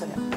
Salam.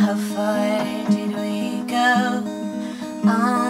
How far did we go on?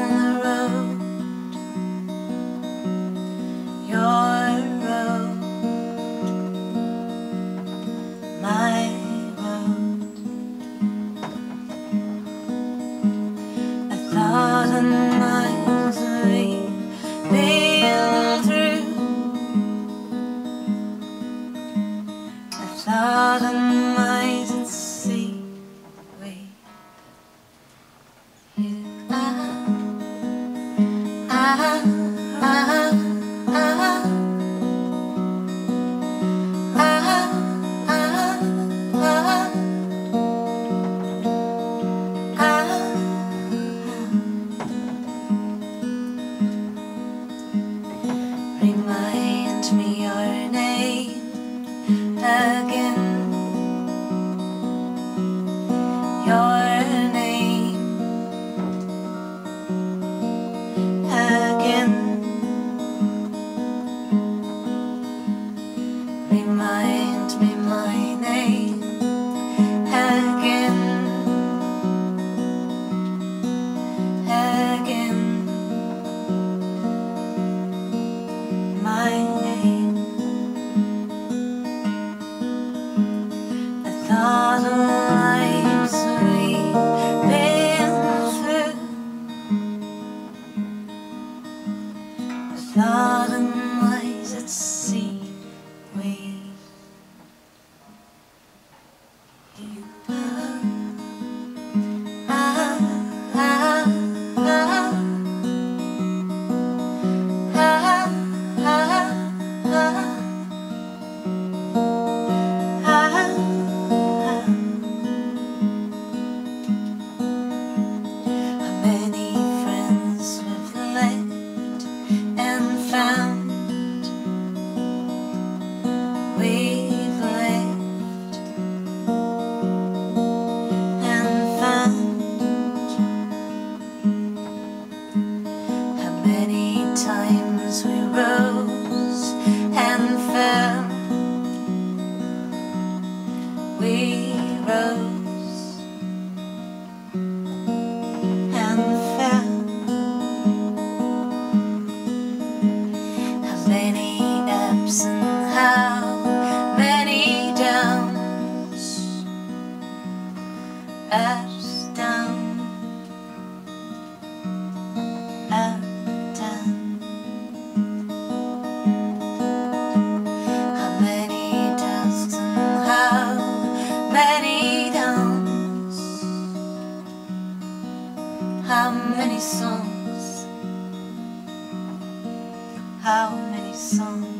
my name. I thought lives we've been through. I thought of at sea we you. ups, down, up, down. How many tasks and how many downs? How many songs? How many songs?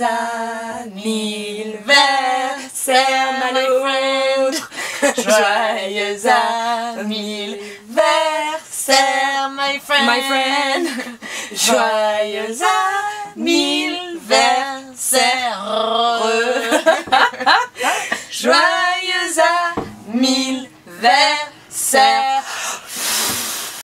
Anniversaire, my friend. Joyeux anniversaire, my friend. My friend. Joyeux anniversaire. Joyeux anniversaire.